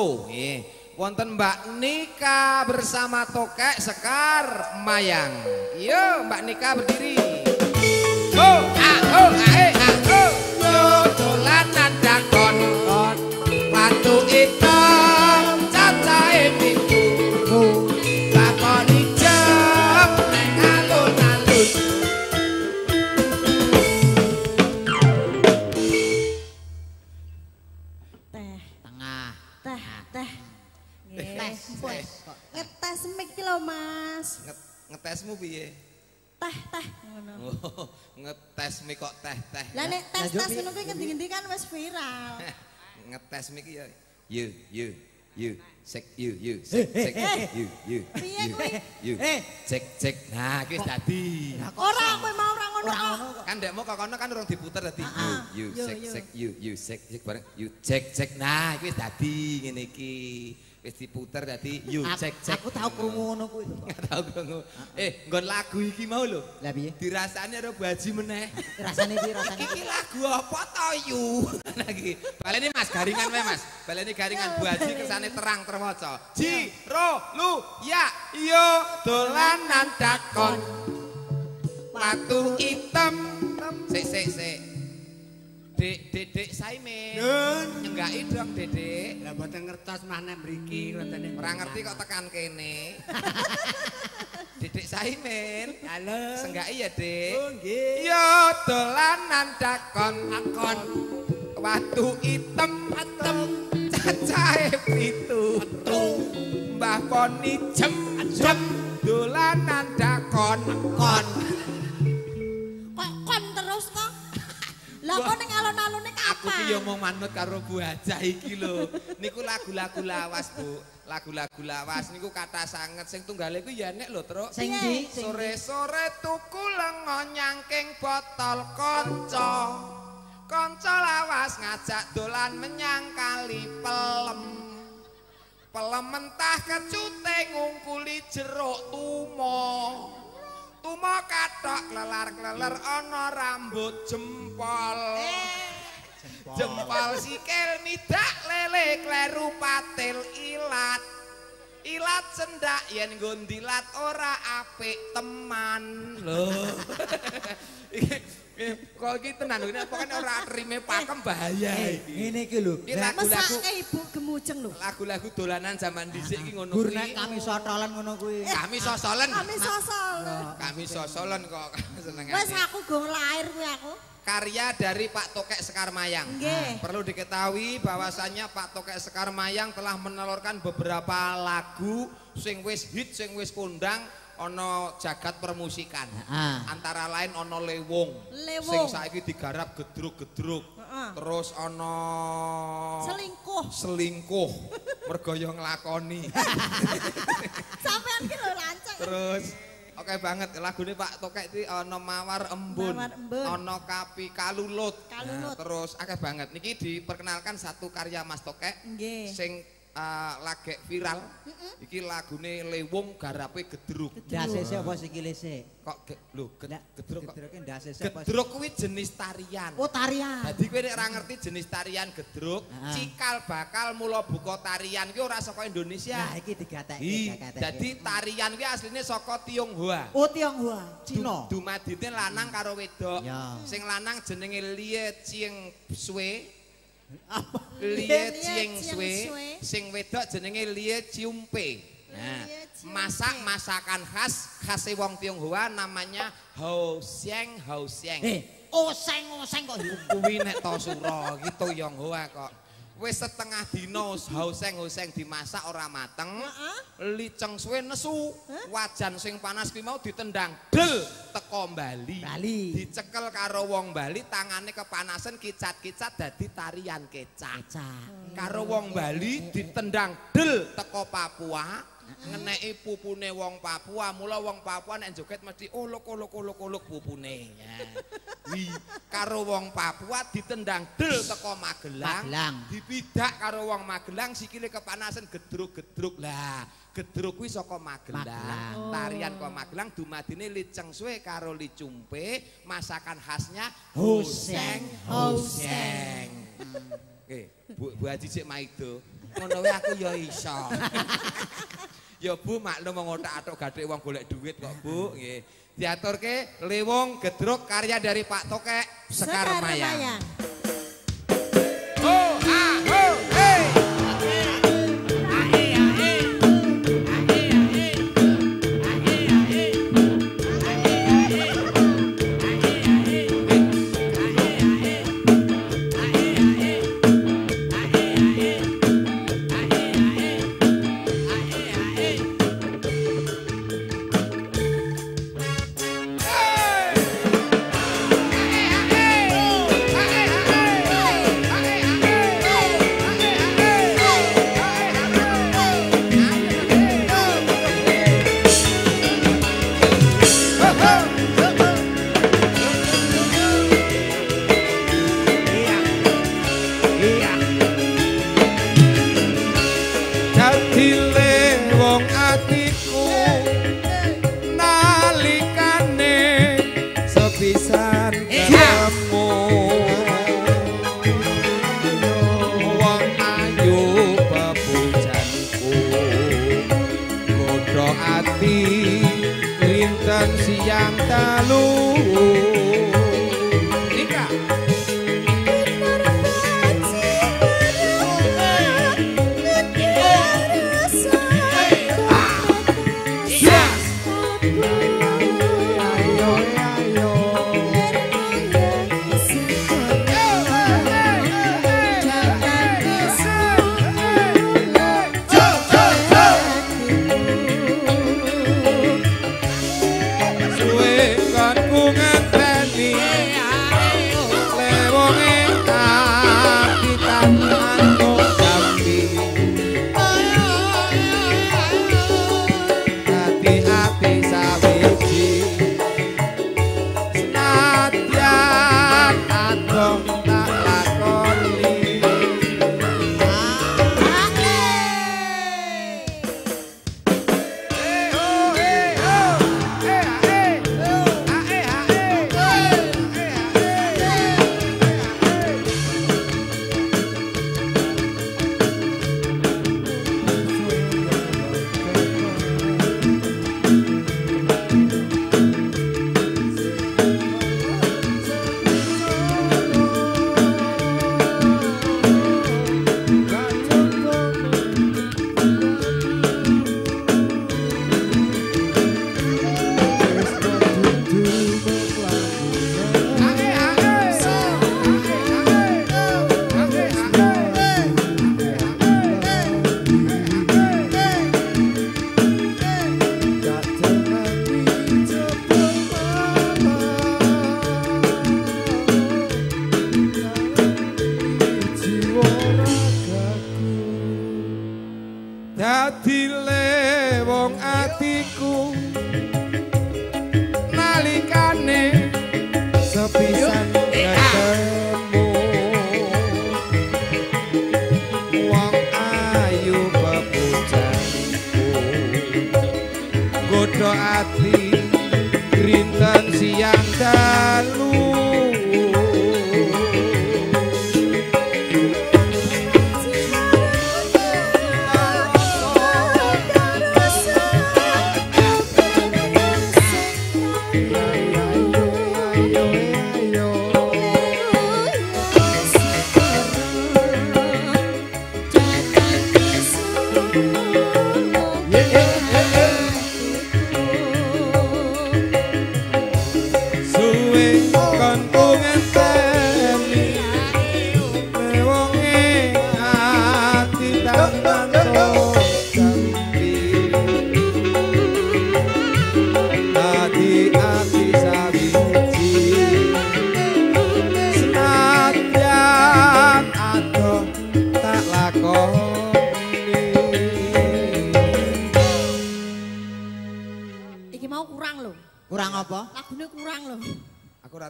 Solo. Nggih. Wonten Mbak Nika bersama Tokek Sekar Mayang. Yo, Mbak Nika berdiri. Nek tes Lah, tes yo, ngono kuwi ngendi-ngendi kan wis viral. ngetes mi ki ya. You, you, you, cek you, you, cek, cek, you, you, Piye you, kuwi? you, Eh. cek, cek. Nah, wis dadi. Ora kowe mau ora Ora kok. kok. Kan ndek mau kono kan urung diputer dadi you, Ah, you, yo, cek, yo. cek, you, you, cek, cek bareng you, cek, cek. Nah, ki wis dadi ngene iki. Wis diputer dadi you, cek, cek. Aku tahu krungu ngono kuwi. tahu krungu. Eh, nggon lagu iki mau lho. Lah piye? Dirasani karo Bu Haji meneh. Rasane piye rasane? Iki lagu apa to yu? Lagi. Baleni Mas garingan wae Mas. Baleni garingan Bu Haji kersane terang terwaca. Ji ro lu ya yo dolanan dakon. Watu item. Sik sik sik. Dek dek dek Saimin. Nyenggaki dong Dedek. Lah boten ngertos maneh mriki wonten Ora ngerti kok tekan kene. Dedek Saimin. Halo. Senggaki ya, Dek. Oh nggih. Yo dolanan dakon akon watu item atem cacahe pitu Mbah Poni jem jem dolanan dakon kon Lah kok ning alun-alune aku ki kapan? yo mau manut karo Bu Hajah iki lho. Niku lagu-lagu lawas Bu. Lagu-lagu lawas niku kata sanget. Sing tunggale ku ya nek lho Truk. Sing ndi? Sore-sore tuku lengo nyangking botol konco. Konco lawas ngajak dolan menyang kali pelem. Pelem mentah kecute ngungkuli jeruk tumo Tumo katok lelar-leler ana rambut jempol. Jempol sikil midak lele kleru patil ilat. Ilat cendak yen gondilat ora apik teman. Lho. Kok iki tenan lho, pokoknya ora rime pakem bahaya Eh, iki. ngene iki lho. Lagu-lagu ibu gemujeng lho. lagu-lagu dolanan zaman dhisik iki ngono kuwi. kami sotolan ngono kuwi. Kami sosolen. Kami sosol. Kami sosolen kok seneng Wis aku go lahir kuwi aku. karya dari Pak Tokek Sekar Mayang. Nggih. Perlu diketahui bahwasannya Pak Tokek Sekar Mayang telah menelurkan beberapa lagu sing wis hit, sing wis kondang ono jagat permusikan. Heeh. Antara lain ono Lewong. Lewong. Sing saiki digarap gedruk-gedruk. Heeh. Terus ono Selingkuh. selingkuh. Mergo yo nglakoni. Sampean ki lho lanceng. Terus Oke banget lagune Pak Tokek iki ana Mawar Embun, Mawar Embun. ana Kapi Kalulut. Kalulut. Nah, terus akeh banget. Niki diperkenalkan satu karya Mas Tokek Nggih. sing eh, lagi viral. Iki lagune Lewung garape gedruk. Dase sik apa sikile sik? Kok ge, lho ge- gedruk kok. Gedruke dase sik apa? Gedruk kuwi jenis tarian. Oh, tarian. Dadi kowe nek ora ngerti jenis tarian gedruk, Ah. cikal bakal mula buka tarian ki ora saka Indonesia. Nah, iki digatekke, digatekke. Dadi tarian ki asline saka Tionghoa. Oh, Tionghoa, Cina. Du- Dumadine lanang karo wedok. Sing lanang jenenge Lie Chieng Sue. Lie Sue. Sue. Sing wedok jenenge Lie Ciumpe. Nah, masak masakan khas khase wong Tionghoa namanya Hao Xiang Hao Xiang. Eh, oseng-oseng kok hidup. Kuwi nek to sura gitu Tionghoa kok. Wis setengah dina hauseng-hauseng dimasak ora mateng. Liceng suwe nesu. Wajan sing panas kuwi mau ditendang del teko Bali. Bali. Dicekel karo wong Bali tangane kepanasan kicat-kicat dadi tarian kecak. Cak. Karo wong Bali ditendang del teko Papua. Ngeneki pupune wong Papua, mula wong Papua nek joget mesti olok olok olok olok pupune. Ya. Wi, karo wong Papua ditendang del teko Magelang. Magelang. Dipidak karo wong Magelang sikile kepanasan gedruk-gedruk. Lah, gedruk kuwi saka Magelang. Magelang. Tarian kok Magelang dumadine liceng suwe karo licumpe, masakan khasnya Hoseng, hoseng. Oke, Bu, Bu Haji cek maido. Ngono wae aku ya iso. Ya Bu maklum wong otak-atuk gathik wong golek duit kok Bu, nggih. Diaturke Lewong Gedruk karya dari Pak Tokek Sekar Mayang. lua.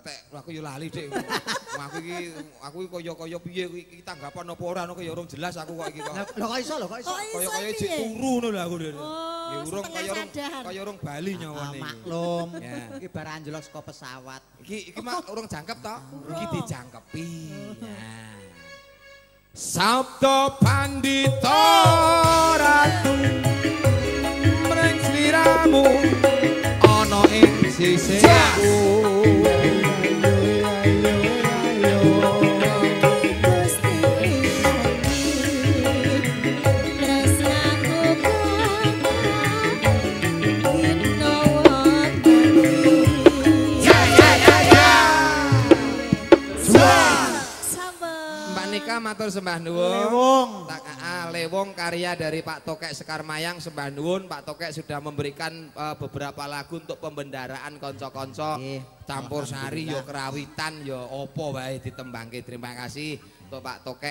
Tek, aku yo lali, Dik. Aku iki aku iki kaya-kaya piye iki tanggapan apa ora ngono kaya urung jelas aku kok iki kok. Lah kok iso lho kok iso? Kaya-kaya jek turu ngono lho aku. Oh, Ya urung kaya urung kaya urung bali Ah, nyawane. maklum. Iki bar anjlok saka pesawat. Iki iki mah urung jangkep to? Iki dijangkepi. Nah. Sabda pandita ratu mring sliramu ana ing sisihku Gusti Nika matur sembah nuwun. Lewung. Tak ah, Lewong karya dari Pak Tokek Sekar Mayang sembah nuwun. Pak Tokek sudah memberikan eh, beberapa lagu untuk pembendaraan konco-konco. Campur sari yo kerawitan yo opo wae ditembangke. Terima kasih untuk Pak Tokek